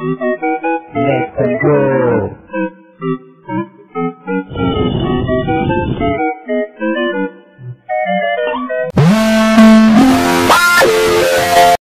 Let them go.